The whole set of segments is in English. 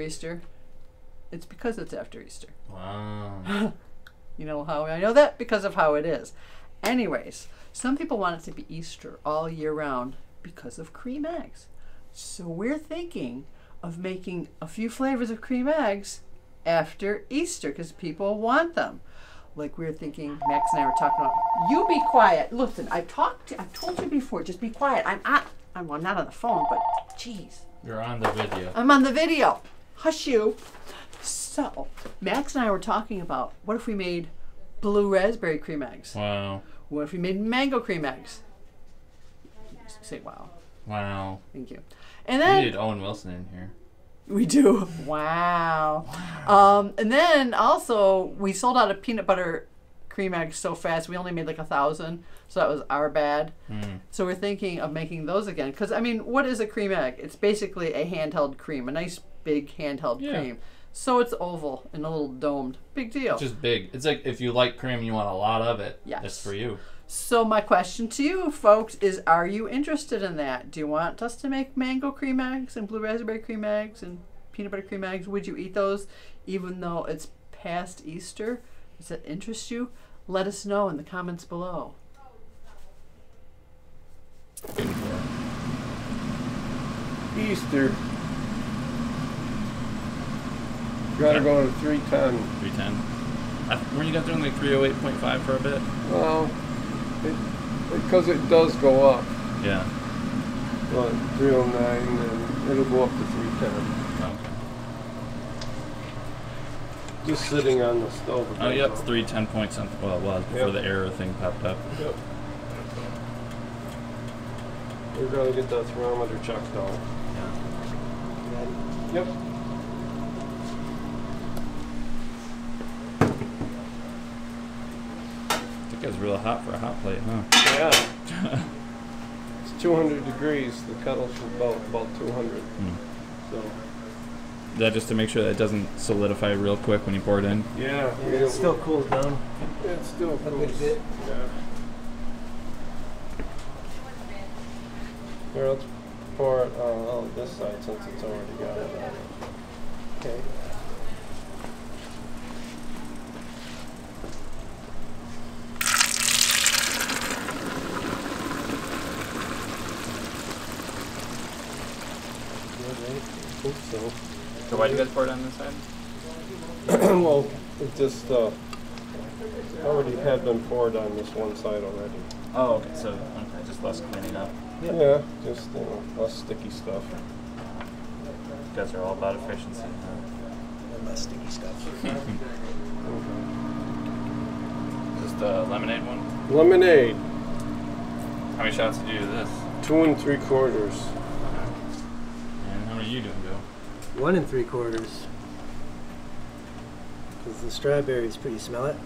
after Easter, it's because it's after Easter. Wow. You know how I know that? Because of how it is. Anyways, some people want it to be Easter all year round because of cream eggs. So we're thinking of making a few flavors of cream eggs after Easter because people want them. Like we were thinking, Max and I were talking about. You be quiet. Listen, I've talked. To, I've told you before. Just be quiet. I'm not. I'm well, not on the phone, but jeez. You're on the video. I'm on the video. Hush you. So, Max and I were talking about what if we made blue raspberry cream eggs? Wow. What if we made mango cream eggs? Say wow. Wow. Thank you. And then We needed Owen Wilson in here. we do. Wow. Um, and then also we sold out of peanut butter cream eggs so fast. We only made like a thousand, so that was our bad. Hmm. So we're thinking of making those again. Because I mean, what is a cream egg? It's basically a handheld cream, a nice big handheld Yeah. cream. So it's oval and a little domed. Big deal. Just big. It's like if you like cream you want a lot of it. Yes. It's for you. So my question to you folks is are you interested in that? Do you want us to make mango cream eggs and blue raspberry cream eggs and peanut butter cream eggs? Would you eat those even though it's past Easter? Does that interest you? Let us know in the comments below. Easter. Gotta go to 310. 310. I, weren't you guys doing like 308.5 for a bit? Well, it, because it does go up. Yeah. But 309 and it'll go up to 310. Okay. Just sitting on the stove. Oh, yep. 310 point something. Well, it was before Yep. the error thing popped up. Yep. We're gonna get that thermometer checked out. Yeah. Yep. That guy's real hot for a hot plate, huh? Yeah. it's 200 degrees. The kettle's about about 200. Hmm. So. That just to make sure that it doesn't solidify real quick when you pour it in? Yeah. we Yeah, it don't- still cools down. It still a good bit. Yeah. Here, let's pour it on, on this side since it's already got it on it. Okay. Good, right? I think so. So why do you guys pour it on this side? well, it just uh, already had been poured on this one side already. Oh, okay. So okay, just less cleaning up. Yep. Yeah, just you know, less sticky stuff. You guys are all about efficiency. Huh? And less sticky stuff. Just the lemonade one. Lemonade, How many shots did you do this? two and three quarters. And how many are you doing, Bill? One and three quarters. Because the strawberries pretty smell it.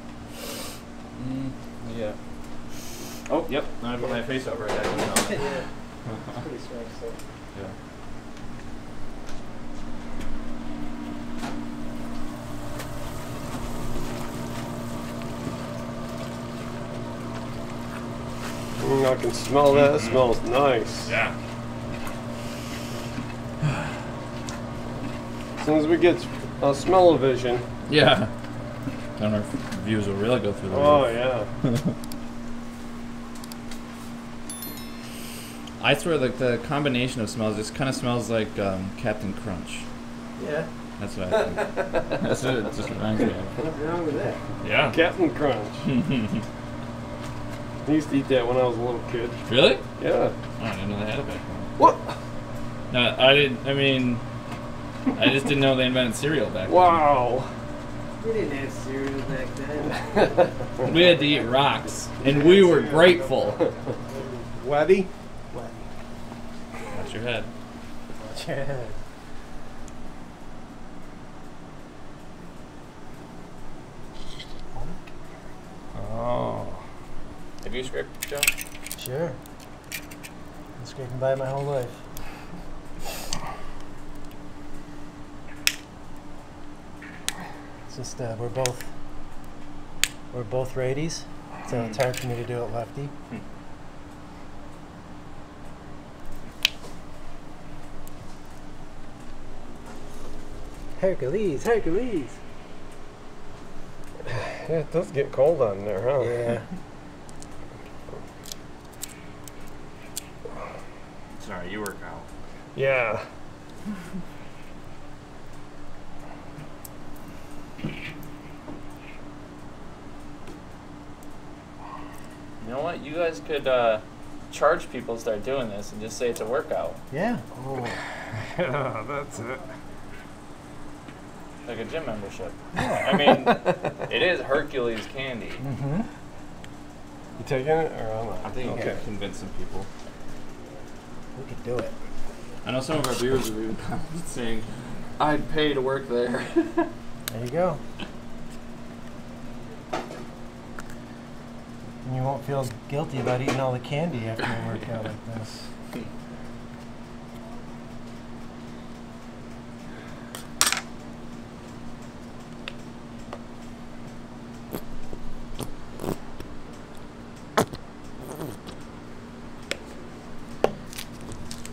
Mm, yeah. Oh, yep. Now I put my face over it. I can smell it. yeah. pretty strong stuff. yeah. Mm, I can smell that. It smells nice. Yeah. As soon as we get uh, smell-o-vision. Yeah. I don't know if views will really go through the Oh roof. yeah. I swear, like the combination of smells just kind of smells like um, Captain Crunch. Yeah. That's what I think. That's what it just reminds me of. What's wrong with that? Yeah. Captain Crunch. I used to eat that when I was a little kid. really? Yeah. Oh, I didn't know they had it back then. What? No, I didn't. I mean, I just didn't know they invented cereal back then. Wow. We didn't have cereal back then. then. We had to eat rocks, and we were grateful. Webby? what? Watch your head. Yeah. Oh. Have you scraped, Joe? Sure. Been scraping by my whole life. It's just uh, we're both we're both righties, so it's hard for me to do it lefty. Hmm. Hercules, Hercules. Yeah, it does get cold on there, huh? Yeah. Sorry, you work out. Yeah. know what? You guys could uh, charge people to start doing this and just say it's a workout, Yeah. Oh. Yeah, that's it. like a gym membership. I mean, it is Hercules candy. Mm-hmm. You taking it or am I? I think you okay. can convince some people. We could do it. I know some of our viewers have even commented saying, "I'd pay to work there." There you go. And you won't feel guilty about eating all the candy after a workout like this.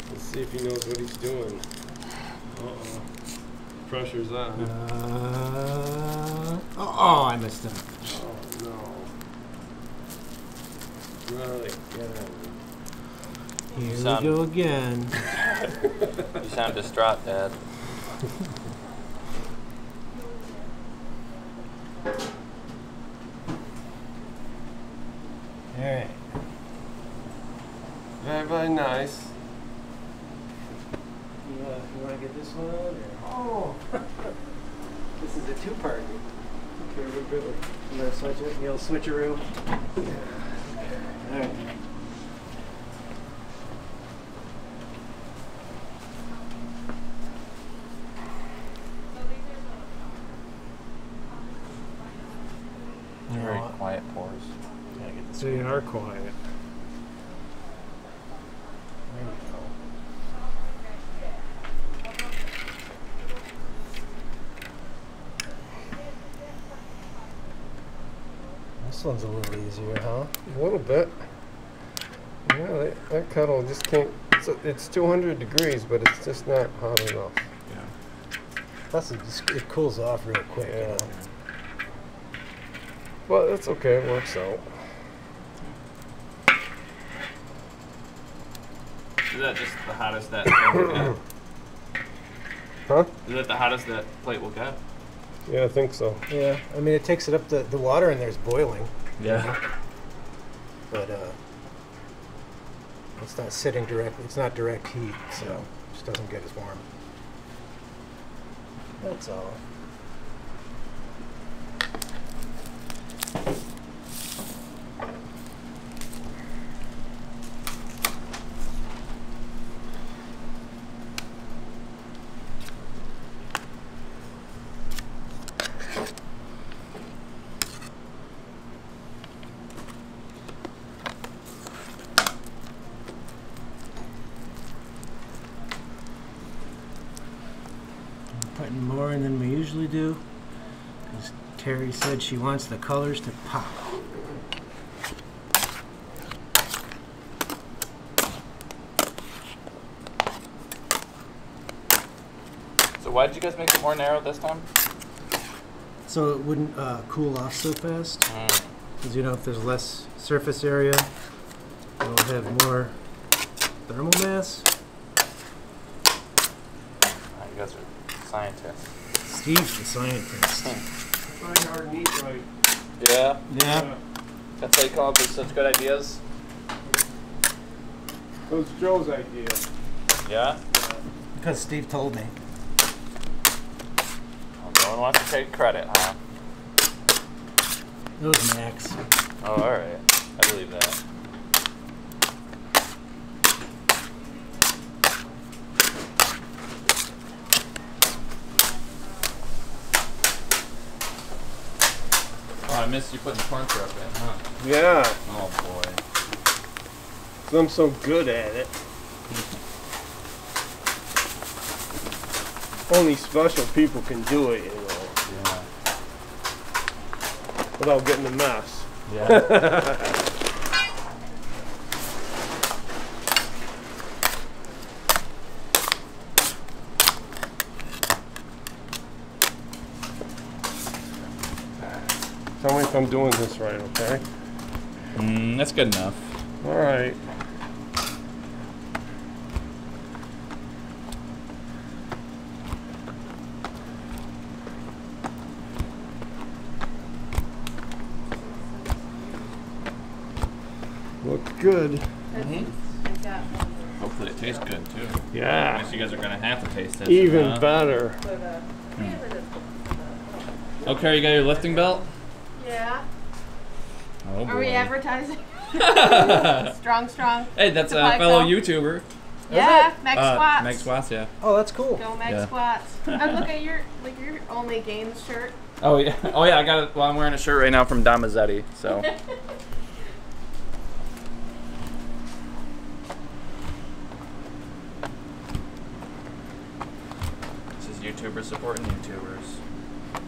Let's see if he knows what he's doing. Uh-oh. Pressure's on. Uh, oh, oh, I missed him. Oh, no. Right, yeah. Here Sound- we go again. you sound distraught, Dad. All right. Very, very nice. You, uh, you want to get this one? Or? Oh, this is a two-part. Okay, we're good. You want to switch it? You'll switcheroo. All right. You know Very what? quiet pores. Gotta get this So you are quiet. There we go. This one's a little easier, huh? A little bit. Yeah, that, that kettle just can't. It's, it's 200 degrees, but it's just not hot enough. Yeah. Plus, it, just, it cools off real quick. you Yeah. know? But that's okay. It works out. Is that just the hottest that thing will get? Huh? Is that the hottest that plate will get? Yeah, I think so. Yeah, I mean, it takes it up to the water in there's boiling, Yeah. but uh, it's not sitting directly. It's not direct heat, so it just doesn't get as warm. That's all. I'm putting more in than we usually do, because Terry said she wants the colors to pop. So why did you guys make it more narrow this time? So it wouldn't uh, cool off so fast. Mm. You know, if there's less surface area, it'll have more thermal mass. Oh, you guys are scientists. Steve's the scientist. Try hard and eat right. Yeah. Yeah. That's how you come up with such good ideas. That was Joe's idea. Yeah. Because Steve told me. Well, no one wants to take credit, huh? It was Max. Oh, all right. I believe that. Missed you putting the corn syrup in, huh? Yeah, Oh boy. 'cause I'm so good at it. Only special people can do it, you know, Yeah. without getting a mess. Yeah. Tell me if I'm doing this right, okay? Mm, that's good enough. All right. Looks good. Hopefully it tastes good too. Yeah. I Yeah. guess you guys are gonna have to taste it. Even huh? better. Okay, you got your lifting belt? Yeah. Oh Are we advertising? strong, strong. hey, that's a fellow YouTuber. Yeah, Meg Uh, squats. Meg Squats, yeah. Oh, that's cool. Go Meg Yeah. squats. oh, look at your like your only gains shirt. Oh yeah. Oh yeah, I got it. Well, I'm wearing a shirt right now from Damazetti. So. this is YouTubers supporting YouTubers.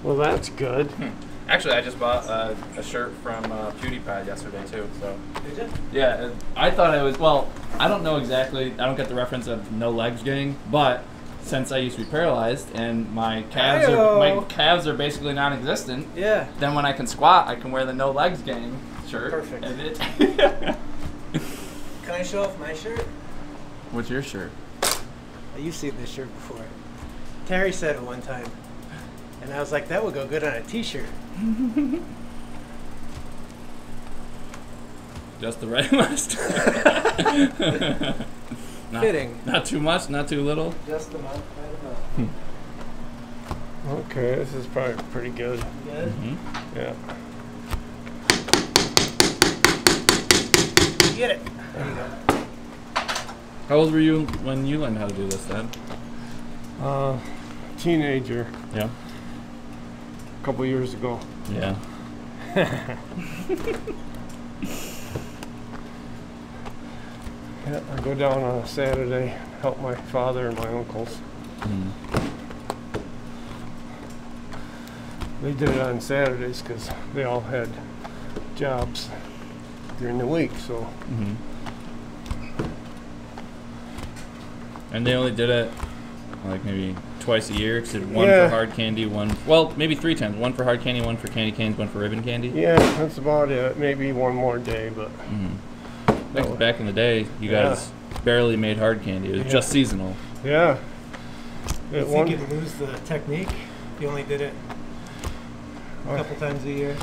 Well, that's good. Actually, I just bought uh, a shirt from uh, PewDiePie yesterday too. So. Did you? Yeah, I thought it was. Well, I don't know exactly. I don't get the reference of no legs getting, but since I used to be paralyzed and my calves are my calves are basically non-existent, Yeah. then when I can squat, I can wear the no legs gang shirt. Perfect. And it- Can I show off my shirt? What's your shirt? You've seen this shirt before. Terry said it one time. And I was like, that would go good on a t shirt. Just the right master. not, Fitting. Not too much, not too little. Just the amount, right amount. Okay, this is probably pretty good. Good? hmm Yeah. Get it. There you go. How old were you when you learned how to do this, Dad? Uh, teenager, Yeah. A couple years ago. Yeah. Yeah, I go down on a Saturday, help my father and my uncles. Mm. They did it on Saturdays because they all had jobs during the week. So hmm And they only did it like maybe twice a year. 'cause they did one Yeah. for hard candy, one well maybe three times. One for hard candy, one for candy canes, one for ribbon candy. yeah, that's about it. Maybe one more day, but hmm Back, Oh. back in the day, you Yeah. guys barely made hard candy. It was Yeah. just seasonal. yeah. You think one, you'd lose the technique if you only did it a Uh, couple times a year?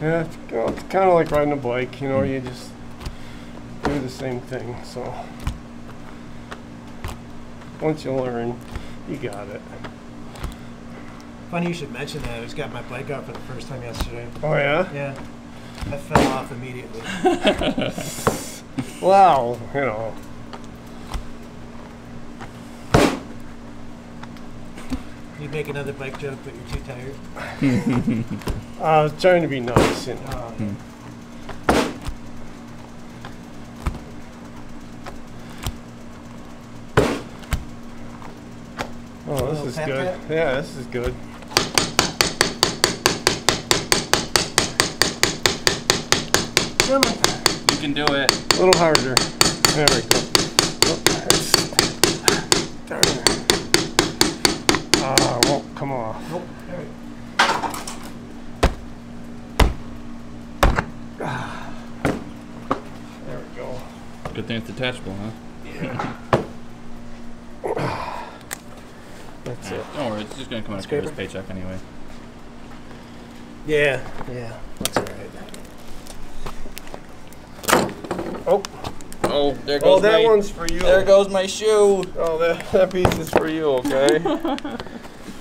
yeah, it's, well, it's kind of like riding a bike. You know, you just do the same thing. So once you learn, you got it. Funny you should mention that. I just got my bike out for the first time yesterday. Oh yeah. Yeah. I fell off immediately. Wow. You know. You'd make another bike joke, but you're too tired. I was trying to be nice. You know. Uh, Oh, this is good. pat? Yeah, this is good. come on. You can do it. A little harder. There we go. Oh, that's- Darn. Ah, it won't come off. Nope. There we go. Good thing it's detachable, huh? Yeah. it. Don't worry, it's just gonna come out of his paycheck anyway. Yeah, yeah, that's all right. Oh, Oh, there goes my. oh, that one's for you. There goes my shoe. Oh, that, that piece is for you, okay? oh,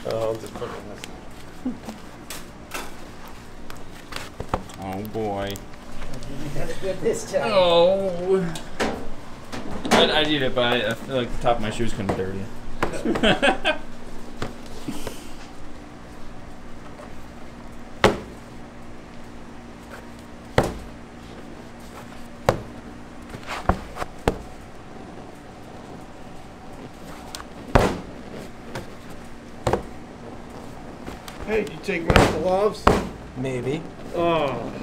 I'll just put it in this. Oh boy. This time. Oh. I, I need it, but I, I feel like the top of my shoes can be dirty. Hey, did you take my gloves? Maybe. Oh.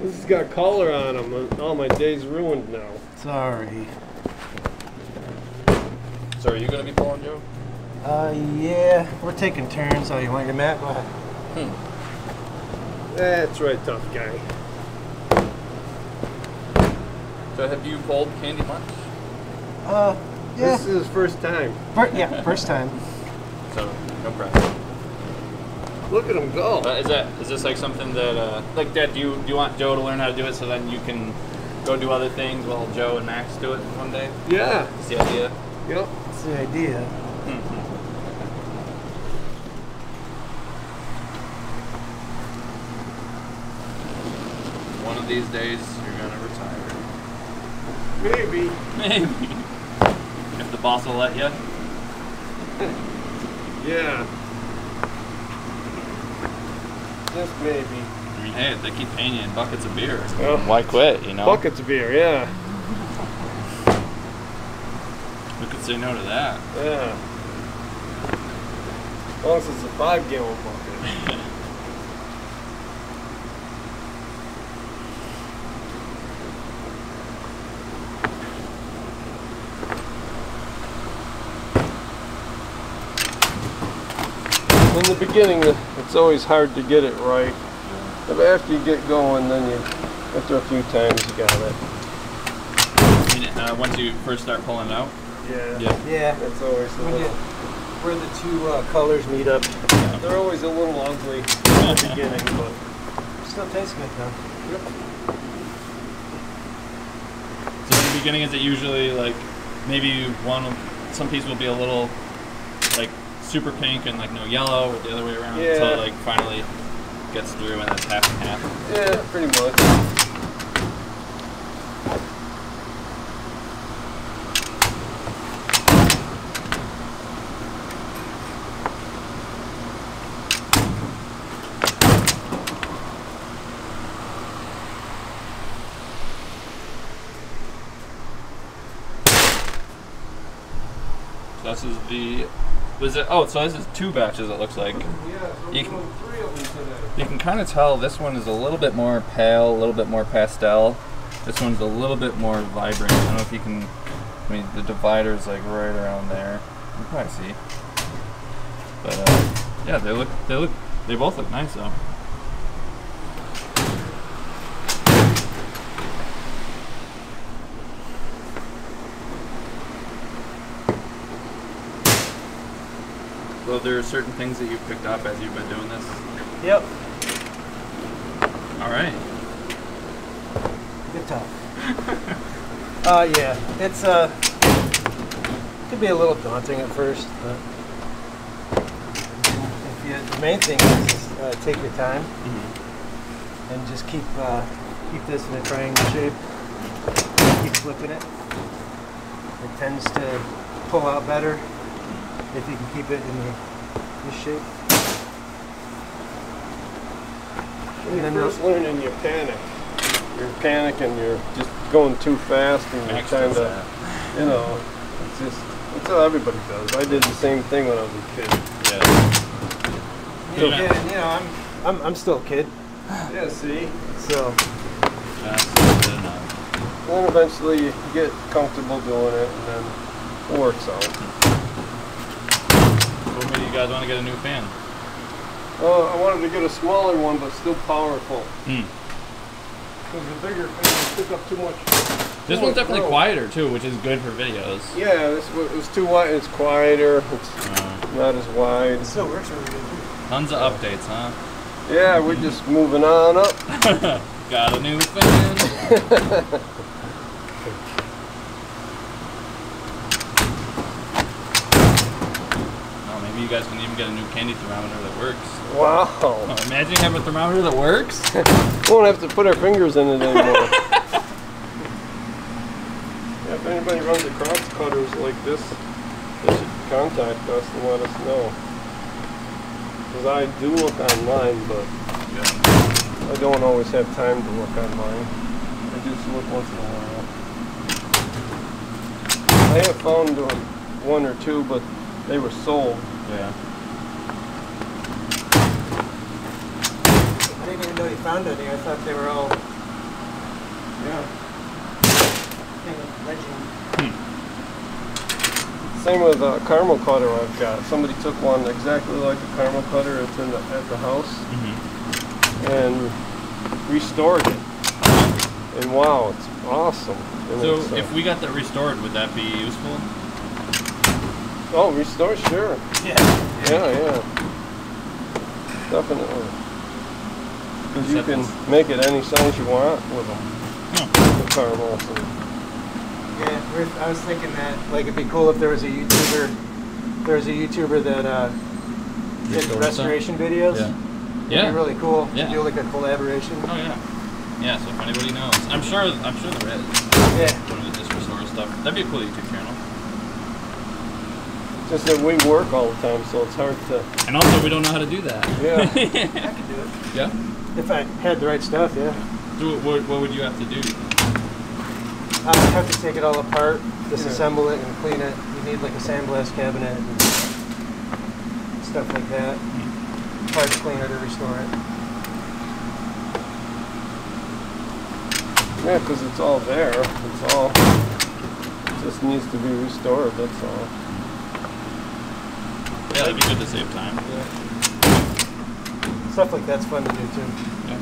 This has got color on them. All my day's ruined now. Sorry. So are you gonna be pulling, Joe? Uh, yeah, we're taking turns. Oh, you want your mat? Go ahead. That's right, tough guy. So have you pulled candy much? Uh, yeah. This is his first time. Fir- yeah, first time. So no pressure. Look at him go. Uh, is that is this like something that uh, like Dad? Do you do you want Joe to learn how to do it so then you can go do other things while Joe and Max do it one day? Yeah. That's the idea. Yep. That's the idea. One of these days you're gonna retire. Maybe. Maybe. if the boss will let you. Yeah. Just maybe. I mean, hey, they keep paying you in buckets of beer, Well, why quit? You know. Buckets of beer, yeah. Who could say no to that? Yeah. As long as it's a five gallon bucket. In the beginning, it's always hard to get it right. But after you get going, then you, after a few times, you got it. I mean, uh, once you first start pulling it out. Yeah. Yeah. Yeah. That's always the little, where the two uh, colors meet up. they're always a little ugly in the beginning, but Still tastes good though. So in the beginning, is it usually like maybe one, some piece will be a little like super pink and like no yellow, or the other way around until it like finally gets through and it's half and half. yeah, pretty much. This is the, was it? Oh, so this is two batches. It looks like. You can-. You can kind of tell this one is a little bit more pale, a little bit more pastel. This one's a little bit more vibrant. I don't know if you can. I mean, the divider's like right around there. You can probably see. But uh, yeah, they look. They look. They both look nice though. So there are certain things that you've picked up as you've been doing this. Yep. All right. Good talk. uh, yeah, it's uh, could be a little daunting at first, but if you, the main thing is, is uh, take your time and just keep uh, keep this in a triangle shape. Keep flipping it. It tends to pull out better if you can keep it in the, this shape. When you And then first learning, you panic. You're panicking. You're just going too fast, and you're Max trying to, you know, it's just that's how everybody does. I did the same thing when I was a kid. Yeah. You know, Yeah. kid, you know, I'm, I'm I'm still a kid, Yeah. See. so That's good enough. Then eventually you get comfortable doing it, and then it works out. What guys want to get a new fan? Oh, I wanted to get a smaller one, but still powerful. Hmm. Because the bigger fan took up too much. This too one's much definitely room. quieter too, which is good for videos. Yeah, this was, it was too wide. It's quieter. It's Uh, not as wide. it still works really good. tons of updates, huh? Yeah, we're just moving on up. Got a new fan. oh, maybe you guys can even get a new candy thermometer that works. Wow. Oh, imagine having a thermometer that works. We won't have to put our fingers in it anymore. yeah, if anybody runs across cutters like this, they should contact us and let us know. Because I do look online, but I don't always have time to look online. I just look once in a while. I have found uh, one or two, but they were sold. Yeah. I didn't even know you found any. I thought they were all Yeah. thing of legend. Same with a caramel cutter I've got. Somebody took one exactly like a caramel cutter that's in the, at the house. Mm-hmm. and restored it. And wow, it's awesome. And So it's, uh, if we got that restored, would that be useful? Oh, restore, sure. Yeah. Yeah, yeah. Definitely. Because you can it's- make it any size you want with them. Huh. The caramel. So. Yeah, I was thinking that like it'd be cool if there was a YouTuber, there was a YouTuber that uh, did Restore stuff? restoration videos. Yeah. It'd Yeah. be really cool Yeah. to do like a collaboration. Oh yeah. Yeah. So if anybody knows, I'm sure. I'm sure there is. Yeah. One of the just restore stuff. That'd be a cool YouTube channel. Just that we work all the time, so it's hard to. And also, we don't know how to do that. Yeah. I could do it yeah. if I had the right stuff. Yeah. So what, what would you have to do? I'd have to take it all apart, disassemble it, and clean it. You need like a sandblast cabinet and stuff like that. Hmm. Parts cleaner to restore it. Yeah, because it's all there. It's all. It just needs to be restored. That's all. Yeah, that'd be good to save time. Yeah. Stuff like that's fun to do too. Yeah.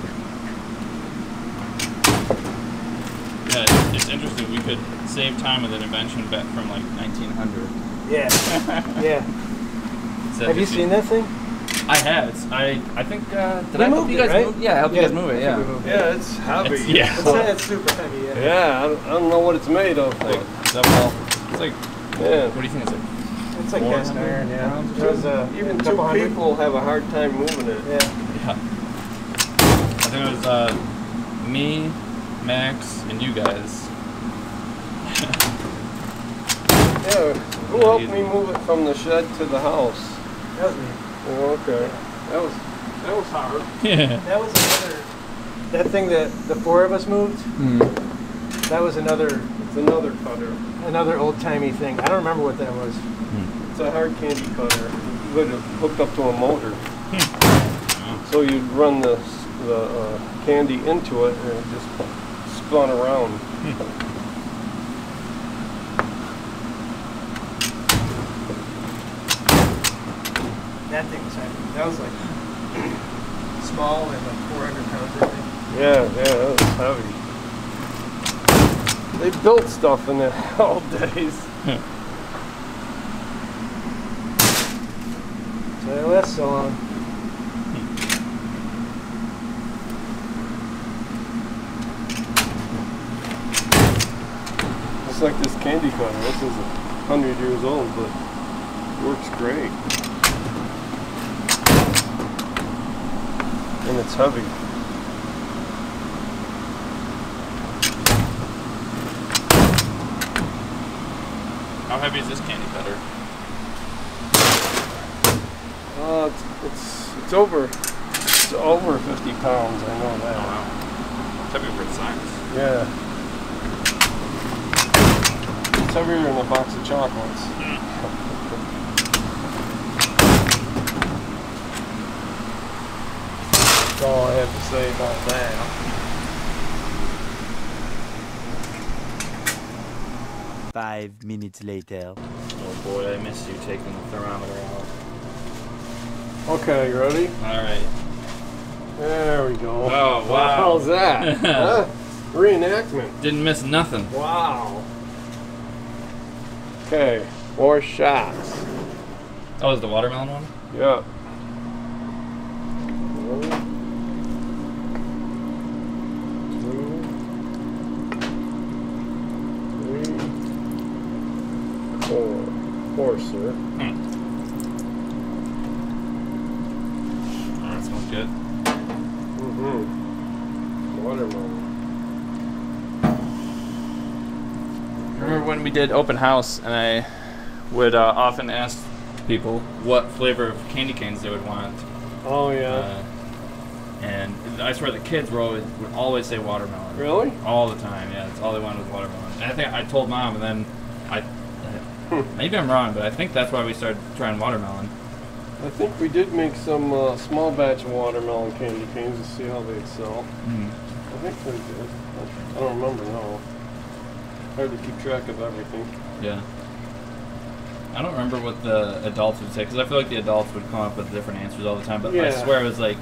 Yeah, it's, it's interesting. We could save time with an invention back from like 1900. Yeah. yeah. Have you seen that thing? I have. It's, I I think. Uh, did We I help moved you it, guys right? move? Yeah, I helped Yeah, you guys move it. Yeah. think we Yeah, it's heavy. It's- yeah. It's, it's super heavy. Yeah. Yeah, I don't, I don't know what it's made of. Like But, is that well? It's like yeah. what do you think? It's like It's like Four cast hundred iron. Yeah. pounds It was, uh, Even a two couple hundred. people have a hard time moving it. Yeah. yeah. I think it was uh, me, Max, and you guys. Yeah. Who helped me move it from the shed to the house? That was me. Oh, okay. That was that was hard. Yeah. That was another. That thing that the four of us moved. Hmm. That was another It's another cutter. another old timey thing. I don't remember what that was. It's a hard candy cutter. But it's hooked up to a motor. Oh. So you'd run the the uh, candy into it and it just spun around. Hmm. That thing was heavy. That was like small and like 400 pounds. I think. Yeah, yeah, that was heavy. They built stuff in the old days. So it lasts so long. It's like this candy cutter. This is a hundred years old, but works great. And it's heavy. How heavy is this candy cutter? Uh, it's, it's it's over it's over 50 pounds. I know Oh that. wow. It's heavy for its size. Yeah. It's heavier than a box of chocolates. That's all I have to say about that. Five minutes later. Oh boy, I missed you taking the thermometer out. Okay, you ready? All right. There we go. Oh, wow. How's that? huh? Reenactment. Didn't miss nothing. Wow. Okay, more shots. Oh, is the watermelon one? Yeah. One, two, three, four. Four, sir. Hmm. Oh, that smells good. Mm-hmm. Watermelon. Remember when we did open house and I would uh, often ask people what flavor of candy canes they would want. Oh, yeah. Uh, and I swear the kids were always would always say watermelon. really? All the time, yeah. That's all they wanted was watermelon. And I think I told mom, and then I. Maybe I'm wrong, but I think that's why we started trying watermelon. I think we did make some uh, small batch of watermelon candy canes to see how they'd sell. Mm. I think we did. I don't remember now. Hard to keep track of everything. Yeah. I don't remember what the adults would say because I feel like the adults would come up with different answers all the time. But I swear it was like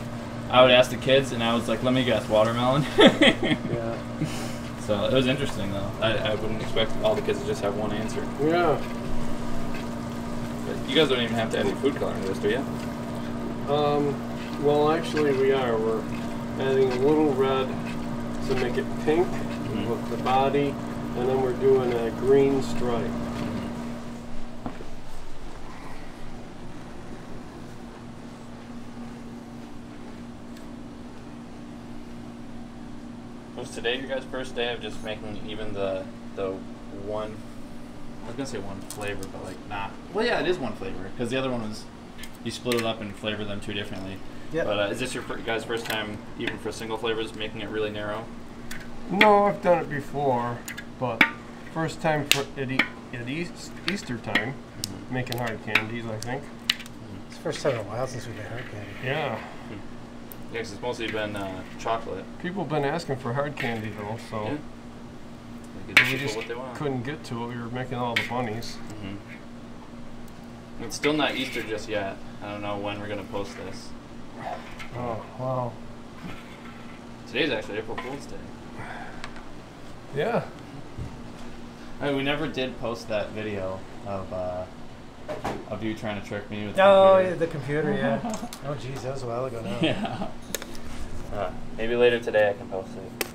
I would ask the kids, and I was like, "Let me guess, watermelon." Yeah. so it was interesting though. I, I wouldn't expect all the kids to just have one answer. Yeah. But you guys don't even have to add any food coloring to this, do you? Um, well, actually, we are. We're adding a little red to make it pink with the body, and then we're doing a green stripe. Was today your guys' first day of just making even the the one? I was gonna say one flavor, but like not. Well, yeah, it is one flavor because the other one was you split it up and flavor them two differently. Yep. But uh, is this your fir- guys' first time, even for single flavors, making it really narrow? No, I've done it before, but first time for at, e- at East, Easter time, making hard candies. I think. It's the first time in a while since we've made hard candy. Yeah. Yeah, 'cause it's mostly been uh, chocolate. People have been asking for hard candy though, so Yeah. Give we just what they want. couldn't get to it. We were making all the bunnies. Mhm. It's still not Easter just yet. I don't know when we're gonna post this. Oh wow. Today's actually April Fool's Day. Yeah. I mean, we never did post that video of uh, of you trying to trick me with. the Oh, yeah, computer. the computer, yeah. oh, geez, that was a while ago now. Yeah. Uh, maybe later today I can post it.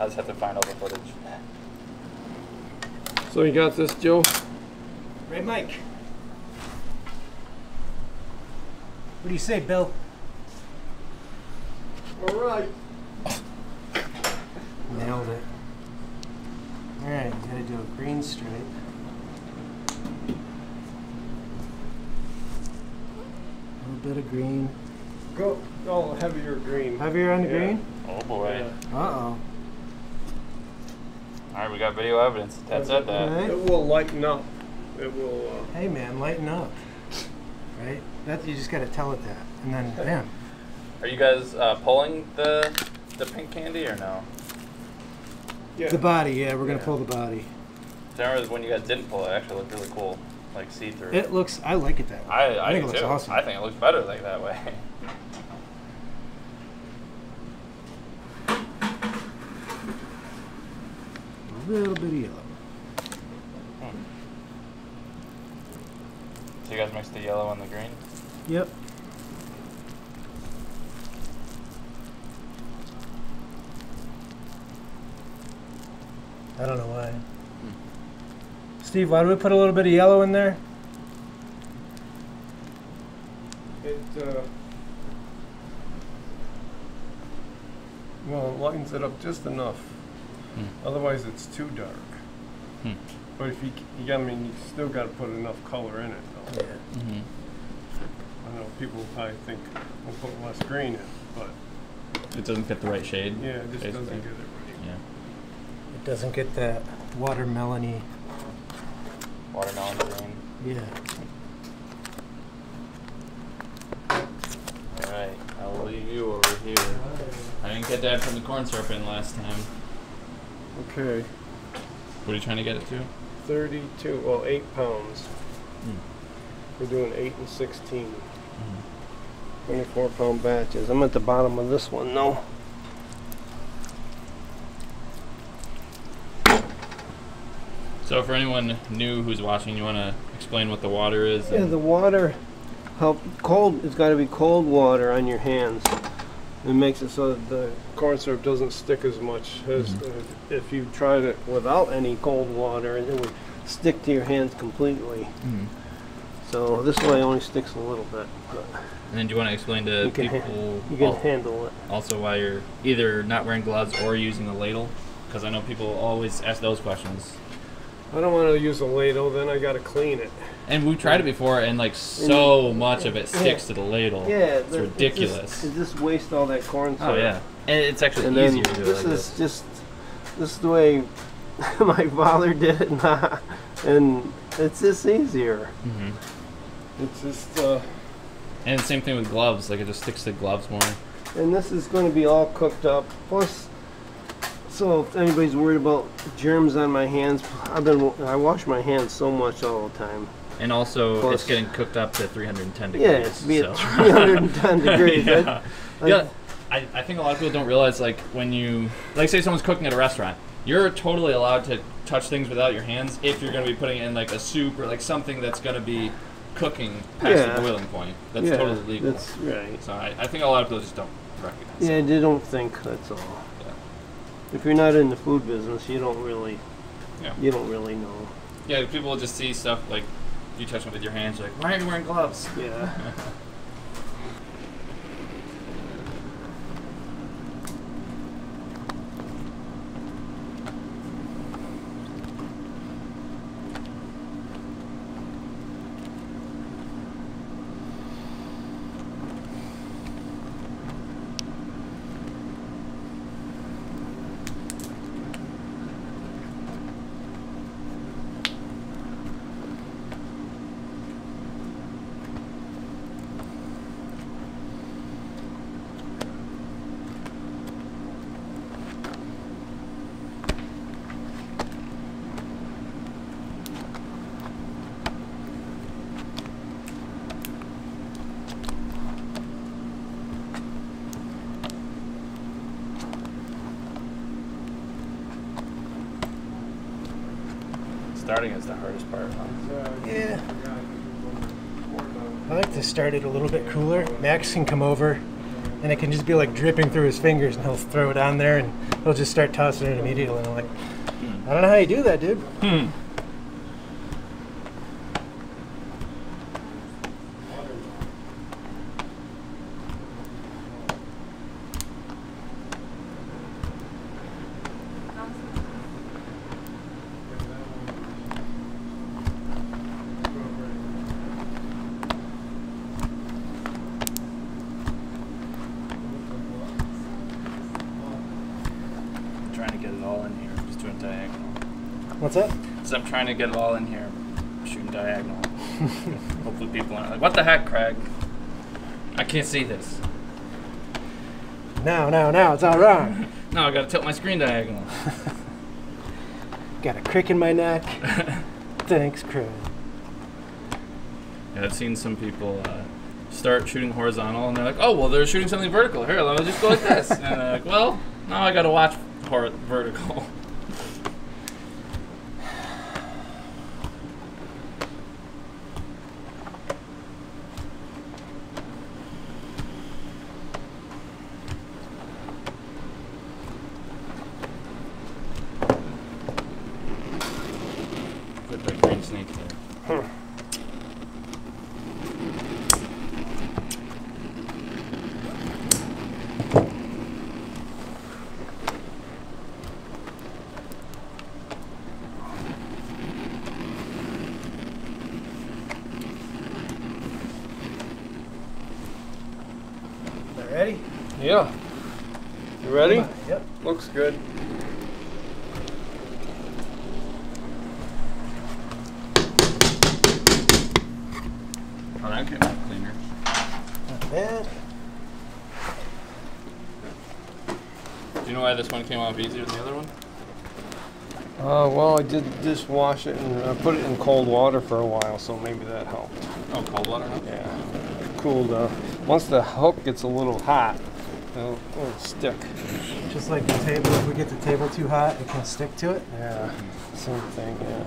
I just have to find all the footage. So you got this, Joe? Ray Mike. What do you say, Bill? All right. Nailed it. Alright, gotta do a green stripe. A little bit of green. Go. Oh, heavier green. Heavier on the Yeah. green? Oh boy. Yeah. Uh oh. All right, we got video evidence. Ted said that. Alright. It will lighten up. It will. Uh, Hey man, lighten up. Right? That you just gotta tell it that. And then bam. Are you guys uh, pulling the the pink candy or no? yeah. The body, yeah, we're gonna Yeah. pull the body. Remember when you guys didn't pull it? It actually looked really cool, like see through. It looks I like it that way. I, I, think do it looks too. awesome. I think it looks better like that way. A little bit of yellow. so you guys mixed the yellow and the green. Yep. I don't know why. Steve, why do we put a little bit of yellow in there? It. Uh, well, it lightens it up just enough. Hmm. Otherwise, it's too dark. Hmm. But if you, you, I mean, you still got to put enough color in it. Though. Mm-hmm. I know people probably think we'll put less green in, but It doesn't get the right shade. yeah, it just basically. doesn't get it right. Yeah. It doesn't get that watermelony. Watermelon green. Yeah. All right, I will leave you over here. I didn't get that from the corn syrup in last time. Okay, What are you trying to get it to? 32, well, 8 pounds. Hmm. We're doing 8 and 16. 24 pound batches. I'm at the bottom of this one though. So for anyone new who's watching, you want to explain what the water is? Yeah, the water, how cold, it's got to be cold water on your hands. It makes it so that the corn syrup doesn't stick as much as uh, if you tried it without any cold water, it would stick to your hands completely. Mhm. So this way only sticks a little bit, but And then do you want to explain to You people you can handle it. also why you're either not wearing gloves or using the ladle? Because I know people always ask those questions. I don't want to use a ladle, then I got to clean it. And we've tried it before, and like so much of it sticks to the ladle. Yeah, it's the- ridiculous. It just, it just wastes all that corn syrup. oh yeah, and it's actually And then easier to do this like is this. just this is the way my father did it, not, and it's just easier. hmm It's just, uh, And same thing with gloves. Like it just sticks to gloves more. and this is going to be all cooked up. Plus, so if anybody's worried about germs on my hands, I've been I wash my hands so much all the time. And also, Plus- it's getting cooked up to 310 degrees. Yeah, it's be so- at 310 degrees. yeah. Yeah, I, I think a lot of people don't realize like when you like say someone's cooking at a restaurant, you're totally allowed to touch things without your hands if you're going to be putting it in like a soup or like something that's going to be cooking past Yeah. the boiling point. That's yeah, totally legal. That's right. so I, I think a lot of people just don't recognize. Yeah, it. they don't think that's all. If you're not in the food business, you don't really, Yeah. you don't really know. Yeah, people just see stuff like you touch them with your hands, you're like, why aren't you wearing gloves? Yeah. Starting is the hardest part. Huh? Yeah. I like to start it a little bit cooler. Max can come over and it can just be like dripping through his fingers and he'll throw it on there and he'll just start tossing it immediately. And I'm like, I don't know how you do that, dude. Hmm. trying to get it all in here. I'm just doing diagonal. What's that? So I'm trying to get it all in here. I'm shooting diagonal. Hopefully people aren't like, what the heck, Craig? I can't see this. Now, now, now, it's all wrong. No, I gotta tilt my screen diagonal. Got a crick in my neck. Thanks, Craig. Yeah, I've seen some people uh, start shooting horizontal and they're like, oh, well, they're shooting something vertical. Here, let me just go like this. and they're like, well, now I gotta watch hor- vertical. Put that green snake there. Ready? Yeah. You ready? Yep. Looks good. Oh, that came out cleaner. Not bad. Do you know why this one came off easier than the other one? Uh, well, I did just wash it and uh, put it in cold water for a while, so maybe that helped. Oh, cold water. huh? Yeah. Cooled. Uh, once the hook gets a little hot, it'll, it'll stick. Just like the table, if we get the table too hot, it can stick to it. Yeah. Same thing. Yeah.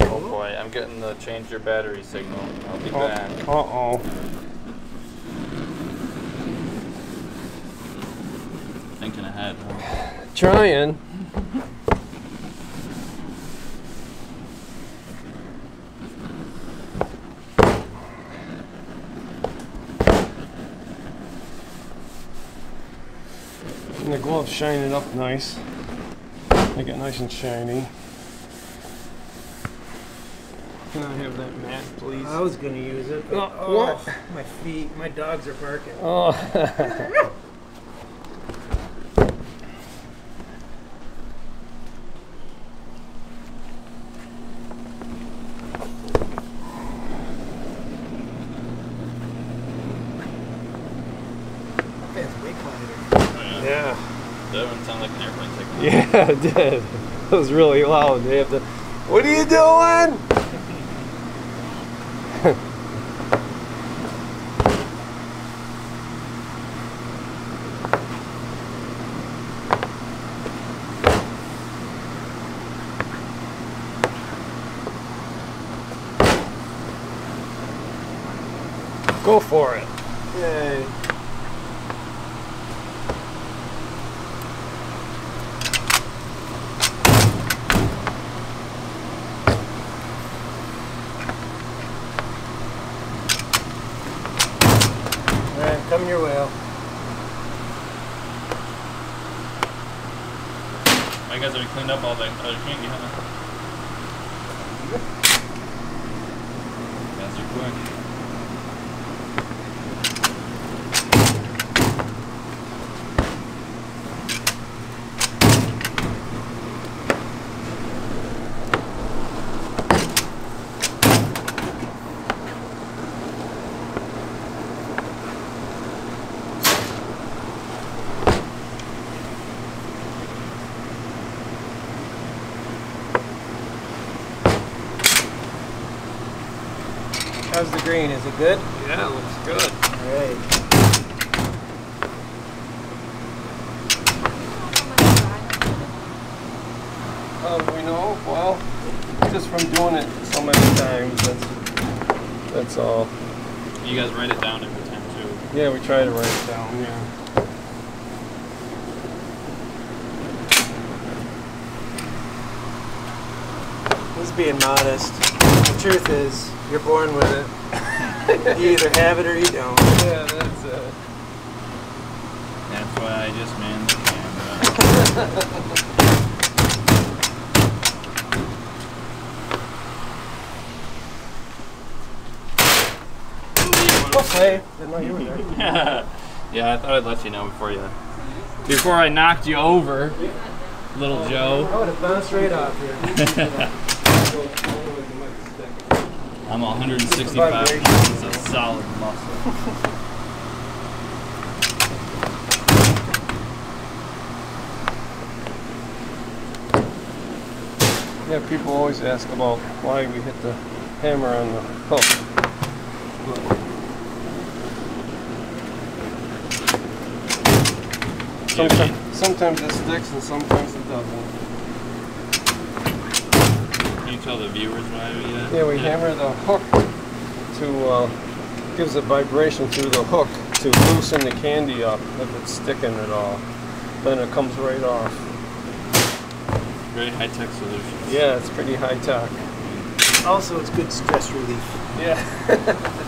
Oh boy, I'm getting the change your battery signal. I'll be Oh, back. uh-oh. Thinking ahead. Huh? Trying. And the gloves shining it up nice. Make it nice and shiny. Can I have that mat, please? I was gonna use it. But, uh, what? oh, my feet, my dogs are barking. Oh. Sounded like an airplane. Yeah, it did. It was really loud. They have to. What are you doing? Go for it. Yay. Alright, come your way. Al. My guys already cleaned up all the other candy, huh? Guys are quick. How's the green? Is it good? Yeah, it looks good. Alright. How uh, do we know? Well, just from doing it so many times. That's that's all. You guys write it down every time too. Yeah, we try to write it down. Yeah. He's being modest. The truth is, you're born with it. you either have it or you don't. Yeah, that's it. That's why I just manned the camera. Okay. Didn't know you were there. yeah, I thought I'd let you know before you, before I knocked you over, little Joe. I would have bounced right off here. I'm 165 pounds of solid muscle. Yeah, people always ask about why we hit the hammer on the hook. Sometimes, sometimes it sticks and sometimes it doesn't. Can you tell the viewers why we? Uh, Yeah, we did it? hammer the hook to uh, gives a vibration through the hook to loosen the candy up if it's sticking at all. Then it comes right off. Very high tech solution. Yeah, it's pretty high tech. Also, it's good stress relief. Yeah.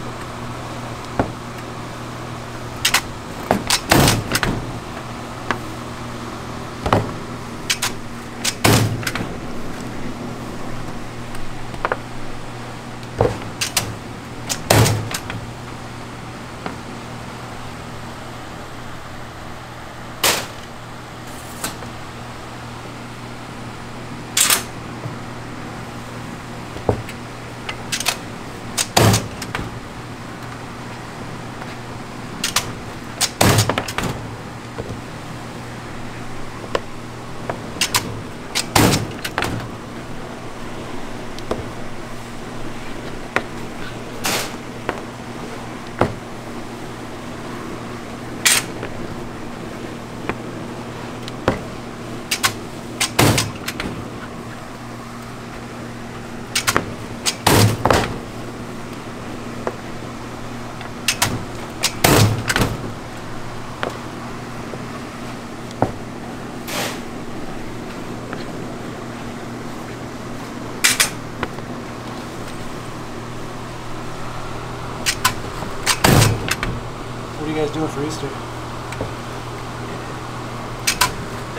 What are you guys doing for Easter?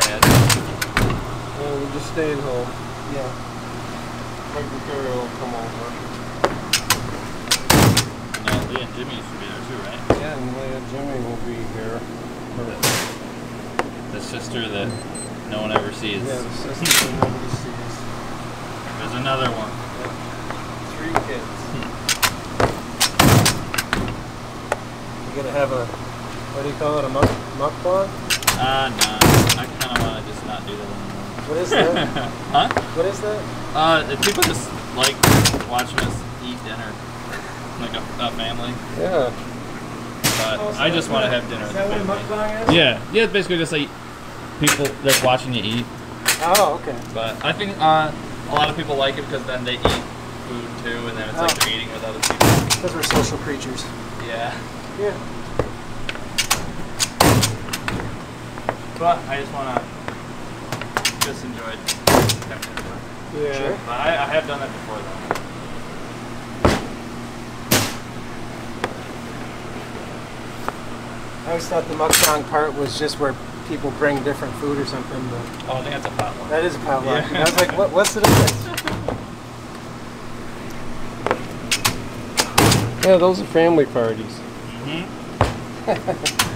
Dad. Oh, yeah, we just stayed home. Yeah. Frankie Carey will come over. No, Lee and Jimmy should be there too, right? Yeah, and Leah Jimmy will be here. The sister that no one ever sees. Yeah, the sister that nobody sees. There's another one. Three kids. You're gonna have a, what do you call it, a muck, muck bog? Ah, no. I kind of just not do that anymore. What is that? Huh? what is that? Uh, if people just like watching us eat dinner, like a, a family. Yeah. But Oh, so I just want to have dinner Is with that the what mukbang is? Yeah, yeah. It's basically just like people like watching you eat. Oh, okay. But I think uh, a lot of people like it because then they eat food too, and then it's like Oh. they're eating with other people. Because we're social creatures. Yeah. Yeah. But I just want to just enjoy it. Yeah. Sure. But I, I have done that before though. I always thought the mukbang part was just where people bring different food or something, but Oh, I think that's a potluck. that is a potluck. Yeah. I was like, what, what's the difference? Yeah, those are family parties. Mhm.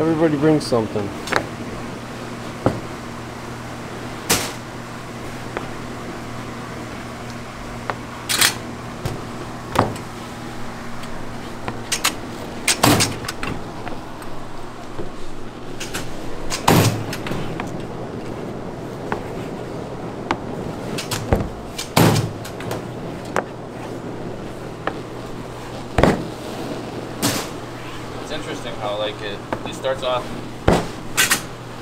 Everybody brings something. It's interesting how like it, it starts off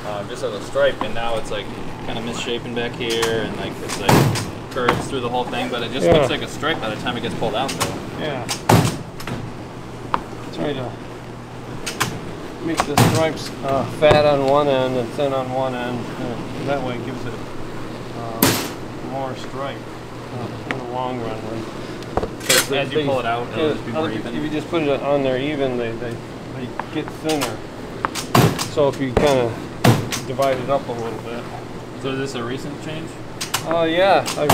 uh, just as a stripe, and now it's like misshapen back here, and like it's like curves through the whole thing, but it just Yeah. looks like a stripe by the time it gets pulled out, though. Yeah. Try to make the stripes uh, fat on one end and thin on one end. That way it gives it uh, more stripe uh, in the long run. As you pull it out, it'll Yeah, just be more even. If you just put it on there evenly, they, they get thinner. So if you kind of divide it up a little bit. So is this a recent change? Oh yeah, I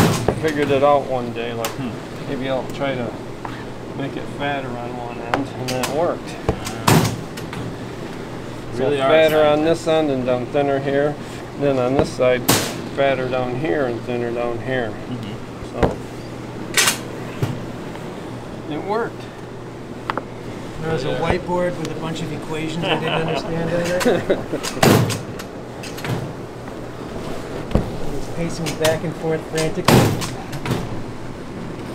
figured it out one day. Like Hmm. maybe I'll try to make it fatter on one end, and then it worked. So Really are fatter on this end and down thinner here. Then on this side, fatter down here and thinner down here. Mm-hmm. So it worked. There was a whiteboard with a bunch of equations I didn't understand in it. He was pacing back and forth frantically.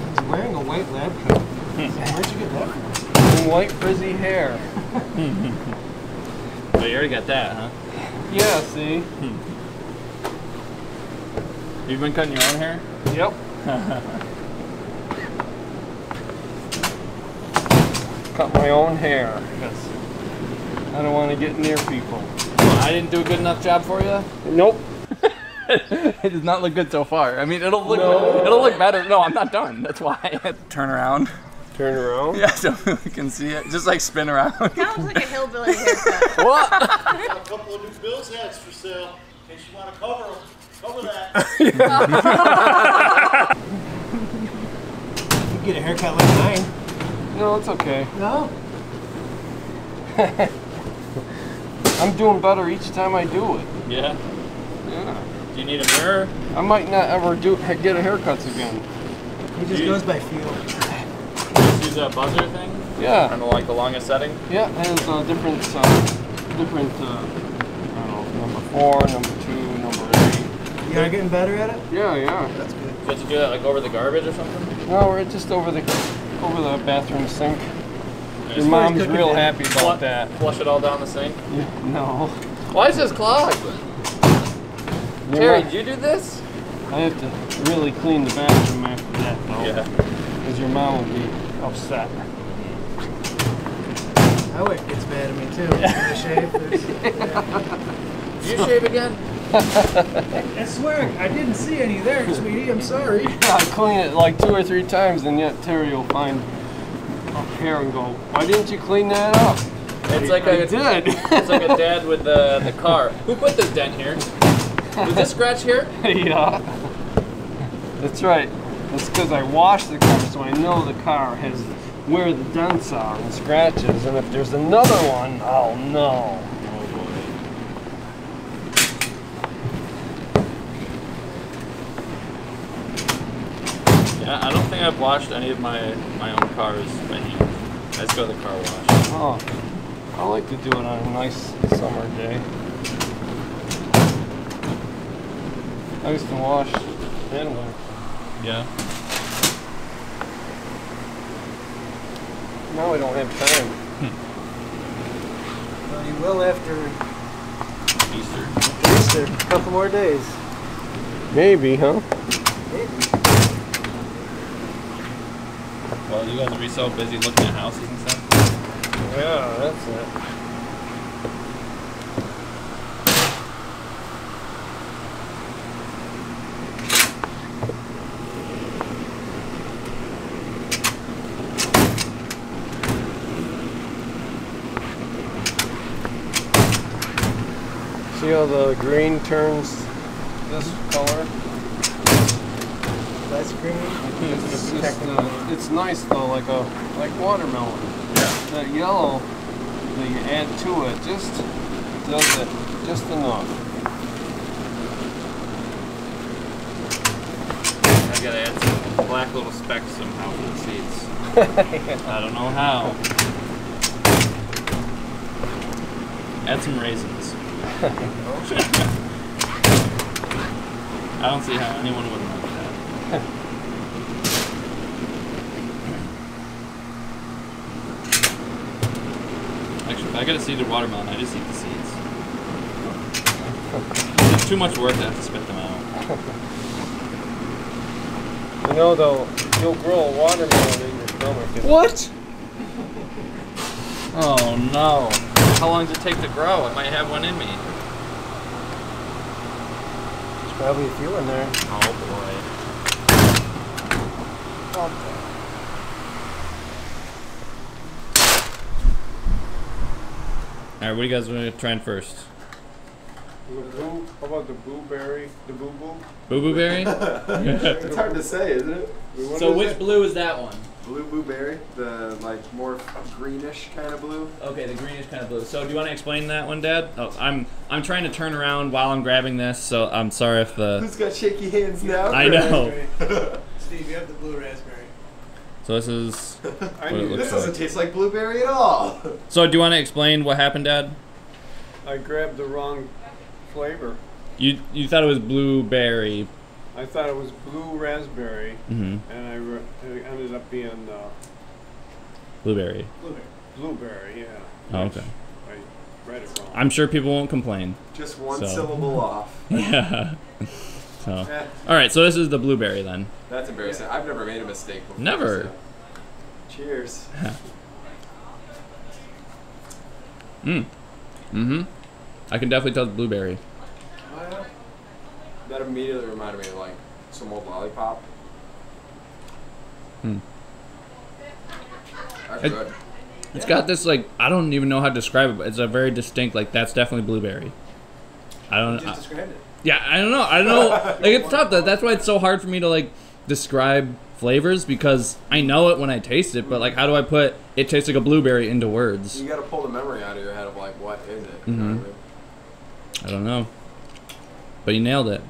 He's wearing a white lab coat. Hmm. Where'd you get that from? And white frizzy hair. But you already got that, huh? Yeah, see? Hmm. You've been cutting your own hair? Yep. Cut my own hair because I don't want to get near people. I didn't do a good enough job for you. Nope. it does not look good so far. I mean, it'll look No. it'll look better. No, I'm not done. That's why I had to turn around. Turn around. Yeah, so we can see it. Just like spin around. That looks like a hillbilly haircut. what? Got a couple of new Bills hats for sale, in case you want to cover them. Cover that. You get a haircut like mine. No, it's okay. No? I'm doing better each time I do it. Yeah. Yeah. Do you need a mirror? I might not ever do get a haircut again. He just You- goes by feel. Just use that buzzer thing Yeah. on the like the longest setting. Yeah, it has uh, different, uh, different, uh, I don't know, number four, number two, number eight. You are getting better at it? Yeah, yeah. That's good. You have to do that like over the garbage or something. No, we're just over the, over the bathroom sink. Your mom's real happy about that. Flush it all down the sink. Yeah, No. Why is this clogged? Your Terry, mom- did you do this? I have to really clean the bathroom after that, though. Yeah. Because your mom will be upset. My wife gets mad at me too. When I shave. yeah. Did you shave again? I swear, I didn't see any there, sweetie. I'm sorry. Yeah, I clean it like two or three times, and yet Terry will find a hair and go, "Why didn't you clean that up?" It's like I a did. it's like a dad with the the car. Who put this dent here? Was this scratch here? yeah. That's right. That's because I washed the car, so I know the car has where the dents are and scratches. And if there's another one, oh no. Yeah, I don't think I've washed any of my my own cars by hand. I just go to the car wash. Oh, I like to do it on a nice summer day. I used to wash hand wax. Yeah. Now we don't have time. Hmm. Well, you will after Easter. Easter. A couple more days. Maybe, huh? Maybe. Well, you guys will be so busy looking at houses and stuff. Yeah, that's it. The green turns this color? Less green. It's, just, uh, it's nice though, like a like watermelon. Yeah. That yellow that you add to it just does it just enough. I gotta add some black little specks somehow for the seats. I don't know how. Add some raisins. I don't see how anyone would like that. Actually, if I get a seeded watermelon, I just eat the seeds. It's too much work to have to spit them out. You know though, you'll grow a watermelon in your stomach. What? Oh no. How long does it take to grow? I might have one in me. There's probably a few in there. Oh boy. Alright, what do you guys want to try in first? The boo, how about the blueberry, the boo boo? Boo Boo Berry? It's hard to say, isn't it? so which blue is that one? Blue blueberry, the like more greenish kind of blue. Okay, the greenish kind of blue. So do you want to explain that one, Dad? Oh, I'm I'm trying to turn around while I'm grabbing this, so I'm sorry if the Who's got shaky hands now? I know. Steve, you have the blue raspberry. So this is I what it knew looks This doesn't taste like blueberry at all. So do you want to explain what happened, Dad? I grabbed the wrong flavor. You you thought it was blueberry. I thought it was blue raspberry, Mm-hmm. and I re- it ended up being uh, Blueberry. blueberry. Yeah. Oh, okay. I read it wrong. I'm sure people won't complain. Just one So. syllable off. Yeah. so, Eh, all right. So this is the blueberry then. that's embarrassing. I've never made a mistake before. Never. so- Cheers. Mm. Mm-hmm. I can definitely tell it's blueberry. That immediately reminded me of like some old lollipop. Hmm. That's It- good. It's got this like I don't even know how to describe it, but it's a very distinct like that's definitely blueberry. I don't. I, described it. yeah, I don't know. I don't know. Like it's tough. That that's why it's so hard for me to like describe flavors because I know it when I taste it, but like how do I put it tastes like a blueberry into words? You gotta pull the memory out of your head of like what is it? Mhm. I? I don't know. But you nailed it.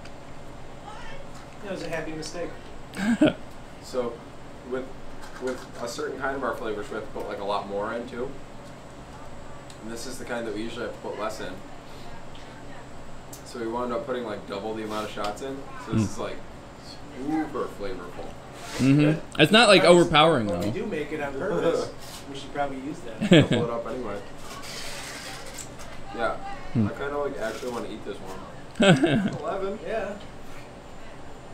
That was a happy mistake. So, with with a certain kind of our flavors, we have to put like a lot more in too. And this is the kind that we usually have to put less in. So we wound up putting like double the amount of shots in. So this Mm. is like super flavorful. hmm It's not like overpowering When we do make it on purpose, we should probably use that. Pull it up anyway. Yeah, Hmm. I kind of like actually want to eat this one. Eleven. Yeah.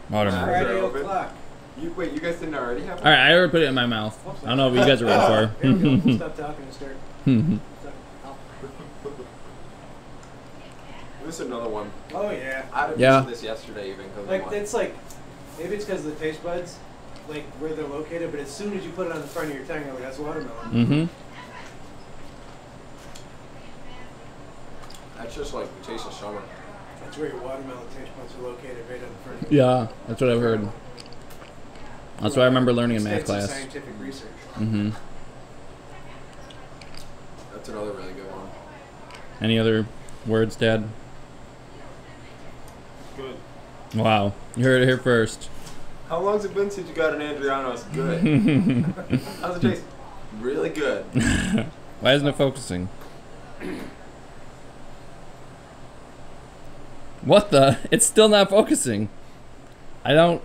Watermelon. Alright. Friday open? o'clock. You wait. You guys didn't already have. All right, I already put it in my mouth. I don't know what you guys are Here we go. Stop talking and start. This is another one. Oh yeah. I had Yeah. this yesterday even because Like it's like maybe it's because of the taste buds, like where they're located. But as soon as you put it on the front of your tongue, you're like that's watermelon. mm-hmm. that's just like the taste of summer. That's where your watermelon taste buds are located, right on the front. Of your Yeah, that's what I've heard. That's what I remember learning in math Extensive class. Scientific research. Mm-hmm. That's another really good one. Any other words, Dad? Good. Wow, you heard it here first. How long's it been since you got an Adriano's? Good. How's it taste? Really good. Why isn't it focusing? What the? It's still not focusing. I don't.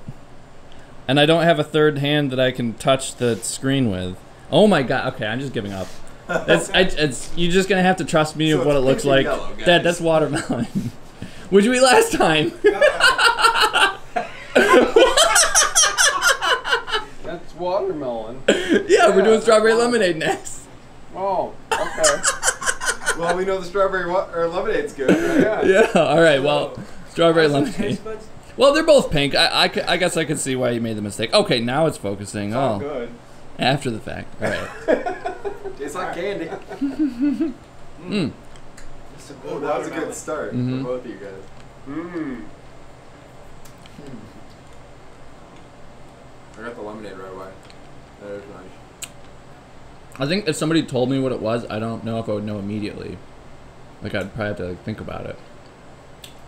And I don't have a third hand that I can touch the screen with. Oh my god. Okay, I'm just giving up. It's, I, it's you're just gonna have to trust me So of what it looks like. yellow, guys. Dad, that's watermelon. Which we last time. That's watermelon. yeah, we're doing strawberry lemonade next. Oh, okay. Well, we know the strawberry wa- or lemonade's good, right? Yeah. Yeah. All right. Well, strawberry lemonade. Well, they're both pink. I I guess I can see why you made the mistake. Okay, now it's focusing. Oh, Oh, good. after the fact. All right. Tastes like candy. Mm. It's a Oh, that was a good start Mhm. for both of you guys. Mmm. I got the lemonade right away. That is nice. I think if somebody told me what it was, I don't know if I would know immediately. Like I'd probably have to like, think about it.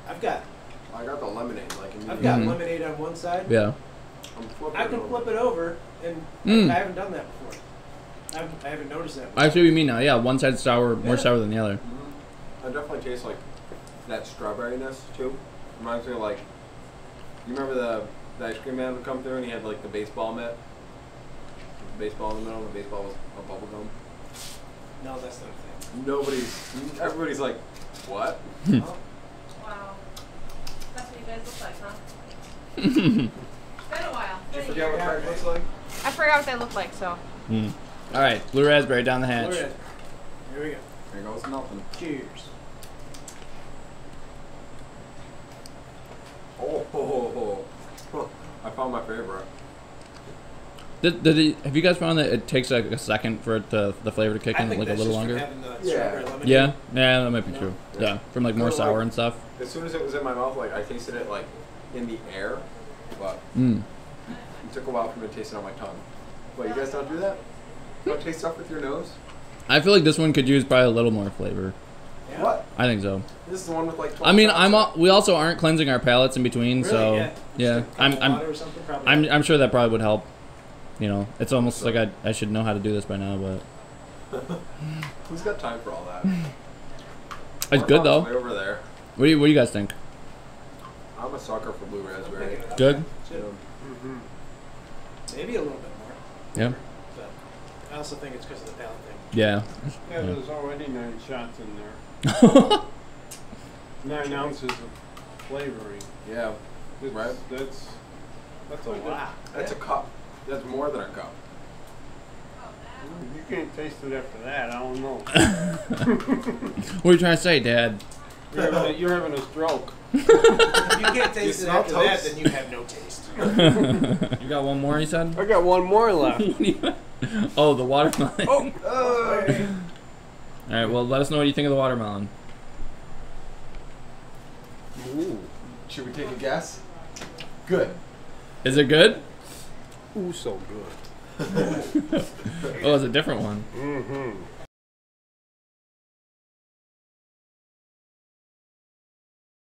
I've got I got the lemonade like I've immediately. got Mhm. lemonade on one side. Yeah. I'm flipping I can it flip it over, and Mm. I haven't done that before. I haven't, I haven't noticed that. I see what you mean now. Yeah, one side's sour, more Yeah. sour than the other. Mhm. I definitely taste like that strawberryness too. Reminds me of like you remember the, the ice cream man would come through and he had like the baseball mitt. With the baseball in the middle, and the baseball was a bubble gum. No, that's not a thing. Nobody's everybody's like, What? Oh, Wow. That's what you guys look like, huh? It's been a while. Did you a forget year. what crack looks like? I forgot what they look like, so. Mm. All right, blue raspberry down the hatch. Look at. Here we go. There goes nothing. Cheers. Oh, ho, ho, ho. I found my favorite. Did, did it, have you guys found that it takes like a second for it to, the flavor to kick I in, think like a little just longer? having the Yeah. lemonade. Yeah, yeah, that might be No. true. Yeah. Yeah, from like more Kinda sour like- and stuff. As soon as it was in my mouth, like I tasted it like in the air, but Mm. it took a while for me to taste it on my tongue. But you guys don't do that? You don't taste stuff with your nose? I feel like this one could use probably a little more flavor. Yeah. What? I think so. This is the one with like 12 I mean, I'm in it. al- we also aren't cleansing our palates in between, Really? so yeah. yeah, Just a I'm I'm water or something. I'm I'm sure that probably would help. You know, it's almost like I I should know how to do this by now, but Who's got time for all that? it's good though. Way over there. What do you what do you guys think? I'm a sucker for blue raspberry. Good. Yeah. Mm-hmm. Maybe a little bit more, Yeah. but I also think it's because of the palate thing. Yeah. Yeah, Yeah. there's already nine shots in there. Nine ounces of flavoring. Yeah. That's, Right. That's that's a lot. That's a cup. That's more than a cup. You can't taste it after that. I don't know. what are you trying to say, Dad? You're having a, you're having a stroke. If you can't taste it smell after that, then you have no taste. you got one more, you said? I got one more left. oh, the watermelon. Oh. Oh. All right, well, let us know what you think of the watermelon. Ooh. Should we take a guess? Good. Is it good? Ooh, so good. Oh, it's a different one. Mm-hmm.